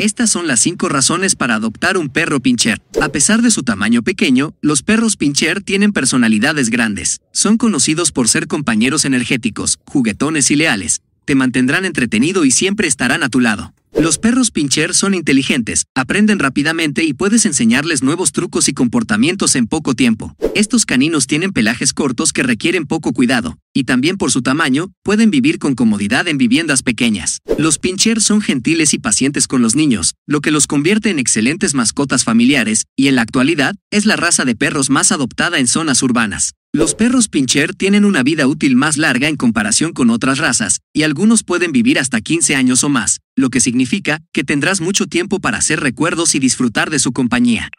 Estas son las 5 razones para adoptar un perro pincher. A pesar de su tamaño pequeño, los perros pincher tienen personalidades grandes. Son conocidos por ser compañeros energéticos, juguetones y leales. Te mantendrán entretenido y siempre estarán a tu lado. Los perros pincher son inteligentes, aprenden rápidamente y puedes enseñarles nuevos trucos y comportamientos en poco tiempo. Estos caninos tienen pelajes cortos que requieren poco cuidado, y también por su tamaño, pueden vivir con comodidad en viviendas pequeñas. Los pincher son gentiles y pacientes con los niños, lo que los convierte en excelentes mascotas familiares, y en la actualidad, es la raza de perros más adoptada en zonas urbanas. Los perros pincher tienen una vida útil más larga en comparación con otras razas, y algunos pueden vivir hasta 15 años o más, lo que significa que tendrás mucho tiempo para hacer recuerdos y disfrutar de su compañía.